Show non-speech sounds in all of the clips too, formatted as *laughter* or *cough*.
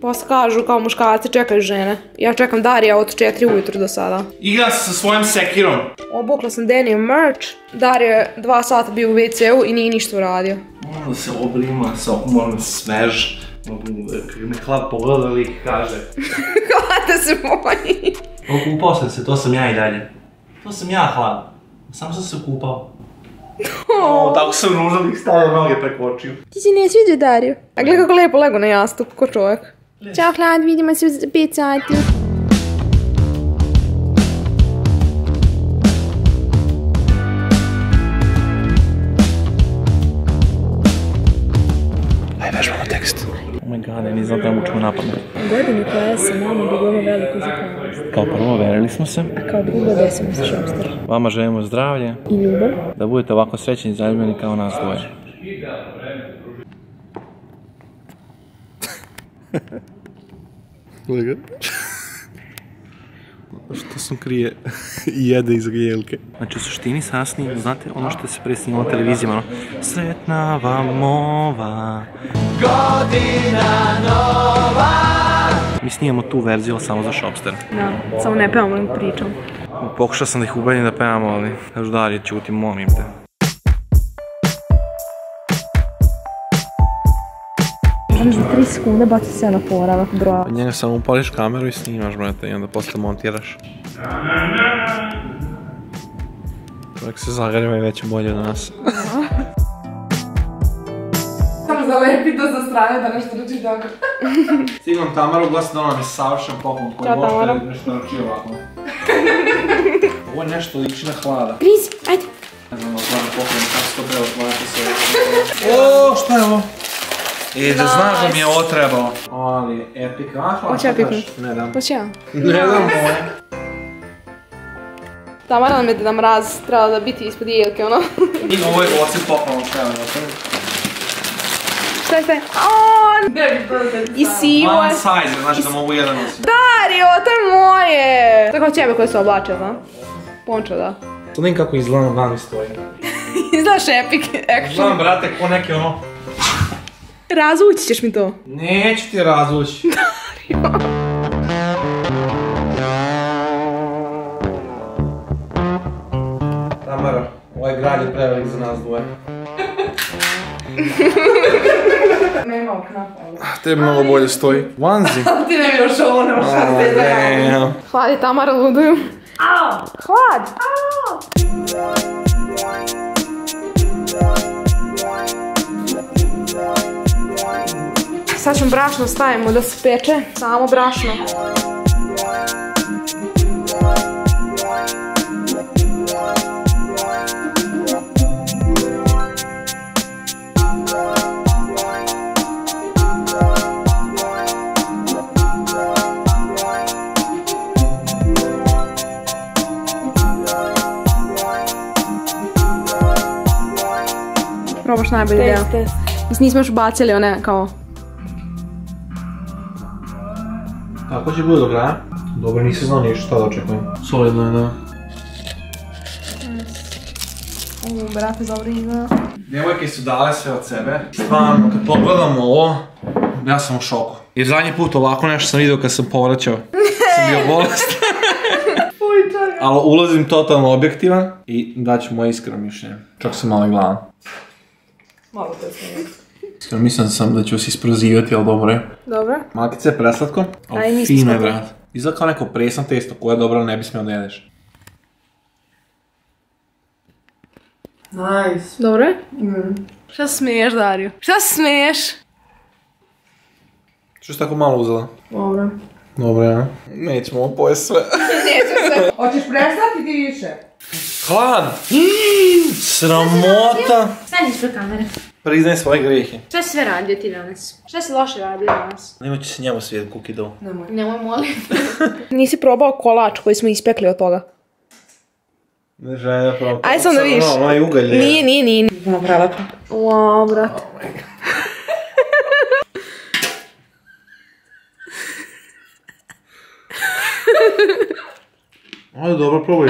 Posle kažu kao muškarci čekaju žene. Ja čekam Darija od 4 ujutro do sada. Igra se sa svojom sekirom. Obukla sam Danny merch. Dario je dva sata bio u WC-u i nije ništa uradio. Moram da se obrima, sa moram da se svež. Me hlad pogleda, lik kaže. *laughs* Hvala se moji. Okupao sam se, to sam ja i dalje. To sam ja hlad. Samo sam se okupao. *laughs* O, tako sam ružan ih stavio noge preko očiju. Ti se ne sviđa Dario. A gledaj kako lijepo lego na jastup, ko čovjek. Ćao hlad, vidimo se za 5 sati. Aj, vežbamo tekst. Oh my god, ja nisam da učimo na pamet. Godinu koja sa nama dobila veliku zahvalnost. Kao prvo, verili smo se. A kao drugo desimo se šopster. Vama želimo zdravlje, I ljubav. da budete ovako srećni i zaljubljeni kao nas dvoje. Gledaj ga. Što sam krije i jede iz rijelke. Znači u suštini snimamo, znate ono što se pre snimalo na televizijama, ono Sretna vam ova Godina nova Mi snimamo tu verziju, ali samo za Shopster. Da, samo ne pevamo pričam. Pokušao sam da ih ubedim da pevamo, ali kažu dalje, ćuti, molim te. Možda za 3 sekunde baci se na poravak broja. Od njega samo upališ kameru i snimaš, brate, i onda posle montiraš. Čovjek se zagreva i već je bolje od nas. *laughs* Samo zalepi to sa strane da nešto rečiš dobro. *laughs* Stiglam Tamaru, glas da nam je savršen poklon koji možete nešto naruči ovako. *laughs* Ovo je nešto liči na hlada. Prizi, ajde. Ne znam, otvaram poklon, kako se to treba otvarati sve. O, šta je ovo? E, da znaš da mi je ovo trebalo. Ali, epic, a hvala. Hoće ja piknut? kažeš? Ne dam. Hoće ja. Ne dam moje. Tamara nam je da mraz trebala da biti ispod jelke, ono. I ovo je šta je ovo? Šta je šta je? On! I sivo je. One size, znači da mogu jedan nositi. Dario, to je moje! To je kao ćebe koje se oblače, da? Pončo, da. To kako izgledam van iz stoji. *laughs* Izgledaš epic, action. Znam, brate, ko neki ono... Razvući ćeš mi to. Neću ti razvući. *laughs* Tamara, ovaj grad je prevelik za nas dvoje. *laughs* Nema knapa. Tebi mnogo bolje stoji. Vanzi. *laughs* Ti ne vidiš ovo, ne možeš Oh, damn. Hlad i Tamara luduju. Au! Hlad! Sad ćemo brašno stavimo da se peče, samo brašno. Probaš najbolji deo. Mislim, nismo još bacili one kao... Kako će bude do kraja? Dobro, nisam znao ništa šta da očekujem. Solidno je, da. U, brate, dobro izgleda. Djevojke su dale sve od sebe. Stvarno, kad pogledam ovo, ja sam u šoku. Jer zadnji put ovako nešto sam vidio kad sam povraćao. *laughs* sam bio bolest. *laughs* Ali ulazim totalno objektivan i daću moje iskreno mišljenje. Čak sam malo i gladan. Malo te smijem. Iskreno mislim sam da ću se isprozivati, ali dobro je. Dobro. Malkice preslatko, Aj, ali nisam fino je, brat. Izgleda kao neko presno testo koje je dobro, ne bi smio da jedeš. Dobro je? Šta se smiješ, Dario? Šta se smiješ? Što si tako malo uzela? Dobro. Dobro, ja. Nećemo ovo pojesti sve. *laughs* Hoćeš prestati ti više? Hlad! Sramota! Stani ispred kamere. Priznaj svoje grehe. Šta si sve radio ti danas? Šta si loše radio danas? Nemo će se njemu svijet cookie dough. Nemoj molim. *laughs* Nisi probao kolač koji smo ispekli od toga? Ne želim da probam. Aj sam da vidiš. Ono, onaj ugalj je. Nije, nije, nije. Ima prelepo. Wow, brate. *laughs* Ajde, dobro, probaj.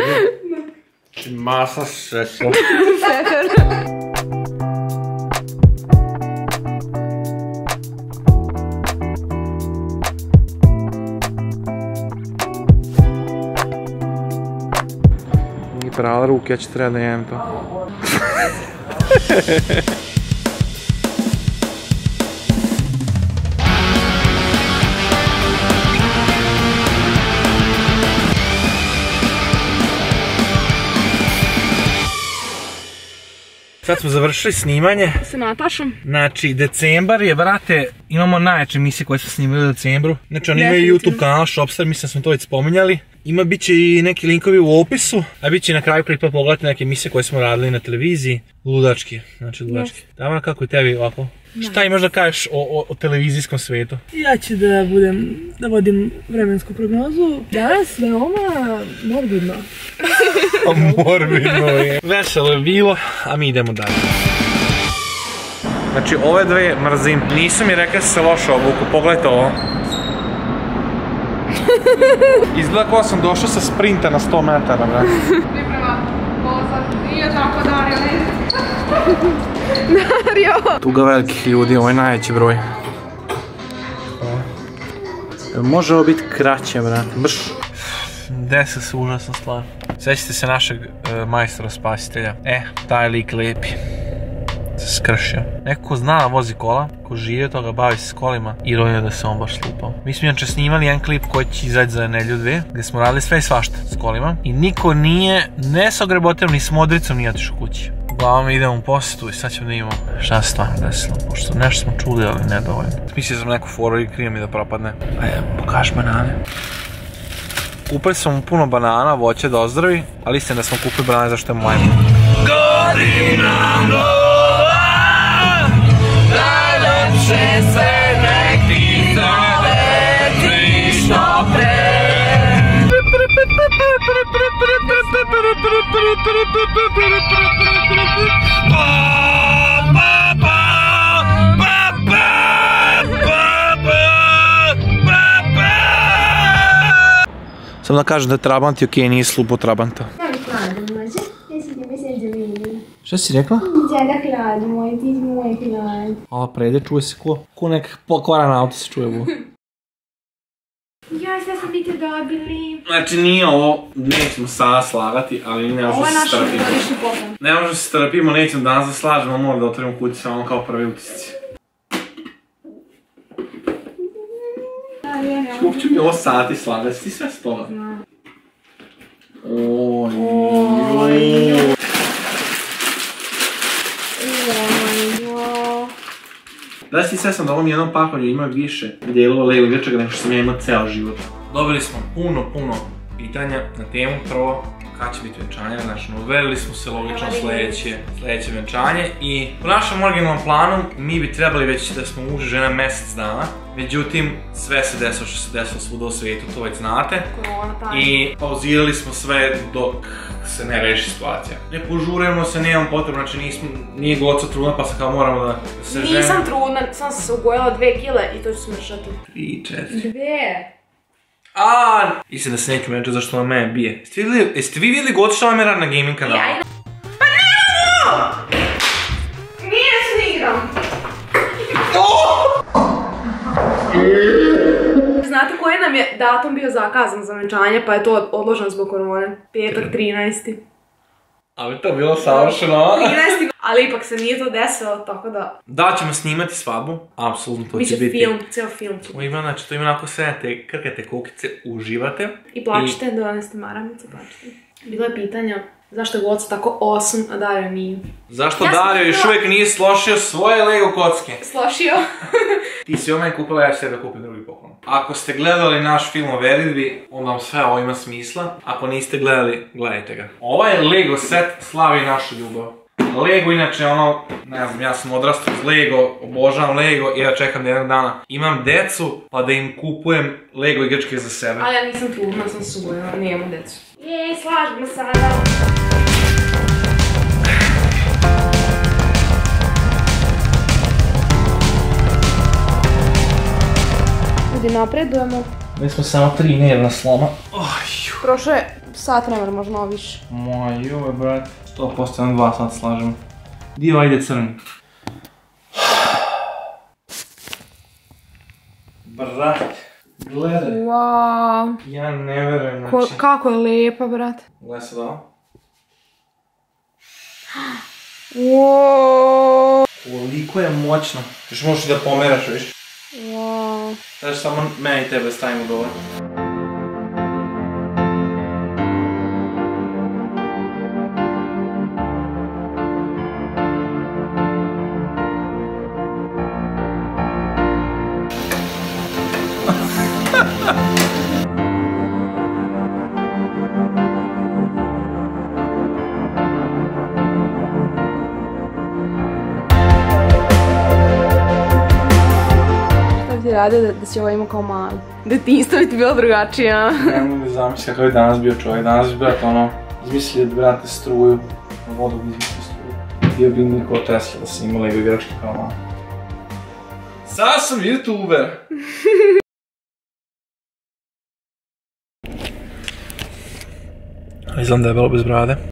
Masa šećera. prala *laughs* ruke, ja ću treba da Sad smo završili snimanje. Sa Natašom. Znači, decembar je, brate, imamo najjače emisije koje smo snimili u decembru. Znači, oni imaju YouTube kanal Shopstar, mislim da smo to već spominjali. Ima bit će i neki linkovi u opisu, a bit će na kraju klipa pogledati neke emisije koje smo radili na televiziji. Ludački, znači ludački. Damar, kako je tebi ovako? Šta imaš da kažeš o, o, o televizijskom svetu? Ja ću da budem, da vodim vremensku prognozu. Danas veoma morbidno. *laughs* Morbidno je. Veselo je bilo, a mi idemo dalje. Znači, ove dve mrzim. Nisu mi rekli da se loše obuku, pogledajte ovo. *laughs* Izgleda kao sam došao sa sprinta na 100 metara, brate. Priprema. Nije tako ne. Mario! Tuga velikih ljudi, ovo je najveći broj. Može ovo biti kraće, brate, baš... Desa se užasna stvar. Sjećate se našeg e, majstora spasitelja. E, taj lik lijepi. Se skršio. Neko ko zna da vozi kola, ko živi od toga, bavi se s kolima, ironija da se on baš slupao. Mi smo inače snimali jedan klip koji će izaći za nedlju dve, gdje smo radili sve i svašta s kolima. I niko nije, ne sa ogrebotem, ni s modricom nije otišao kući. Uglavnom idemo u posjetu i sad ćemo da imamo šta se stvarno desilo, pošto nešto smo čuli, ali ne dovoljno. Mislio sam neku foru i krije mi da propadne. Ajde, pokaži banane. Kupili smo mu puno banana, voće da ozdravi, ali istina da smo kupili banane zašto je majmun. Godina nova, najlepše se nek ti što pre. *laughs* Samo da kažem da je Trabant je okej, nije slupo Trabanta. Može? Jesi ti mislim da vidim. Šta si rekla? Džeda hlad moj, ti moj hlad. Ova prede čuje se ko, ko nek pokvaran auto se čuje bu. *laughs* Ja, sve sam ti te dobili. Znači nije ovo, nećemo sada slagati, ali ne možemo se strpimo. poklon. Ne možemo se strpimo, nećemo danas da slažemo, moramo da otvorimo kući samo kao prvi utisci. Uopće mi ovo sati slagati, ti sve s toga. Oj, Da si sve sam da ovom jednom pakovanju ima više dijelova Lego igračaka nego što sam ja imao ceo život. Dobili smo puno, puno pitanja na temu. Prvo, kad će biti venčanje, znači uverili smo se logično sljedeće, sljedeće venčanje i u našem originalnom planu mi bi trebali već da smo muž žena mjesec dana. Međutim, sve se desilo što se desilo svuda u svijetu, to već znate. I pauzirali smo sve dok se ne reši situacija. Ne požurujemo se, nemam potrebno, znači nismo, nije goca trudna pa se kao moramo da se ženimo. Nisam trudna, sam se ugojila dve kile i to ću smršati. Tri, četiri. Dve? A, Mislim da se neću menčati zašto on mene bije. Jeste, vi vidjeli god što vam je rad na gaming kanalu? Ja Nije se igram. Znate koji nam je datum bio zakazan za venčanje, pa je to odloženo zbog korone? Petak 13. Ali to bilo savršeno. 13. Ali ipak se nije to desilo, tako da... Da ćemo snimati svadbu, apsolutno to će biti. film, cijel film će To ima, znači, to ima onako sedete, krkate kukice, uživate. I plačite, doneste maramice, plačite. Bilo je pitanja zašto je Goca tako awesome, a Dario nije. Zašto Ja Dario još uvijek nije slošio svoje Lego kocke? Slošio. Ti si meni kupila, ja ću sebe kupim drugi poklon. Ako ste gledali naš film o veridbi, onda vam sve ovo ima smisla. Ako niste gledali, gledajte ga. Ovaj Lego set slavi našu ljubav. Lego inače ono, ne znam, ja sam odrastao uz Lego, obožavam Lego i ja čekam da jednog dana imam decu pa da im kupujem Lego igračke za sebe. Ali ja nisam trudna, sam sugojena, nemam djecu. Jej, slažemo sada. Ljudi, napredujemo. Mi smo samo tri nervna sloma. Prošlo je sat vremena, možda malo više. Moj, joj, brat. 100% na dva sat slažemo. Dio ide crni. Brat, gledaj. Wow. Ja ne verujem, znači... kako je lijepa, brat. Gledaj sad ovo. Wow. Koliko je moćno. Još možeš da pomeraš, viš? Wow. Znaš, samo meni i tebe stavimo dole. Radio da, da si ovo imao kao mali? Detinjstvo bi ti bilo drugačije, a? Ne mogu da zamislim kakav je danas bio čovjek. Danas bi brate ono, izmislio da brate struju. Na vodu bi izmislio struju. Bio bi Nikola Tesla da sam imao Lego igračke kao malo. Sad sam youtuber! *laughs* Izgledam debelo bez brade.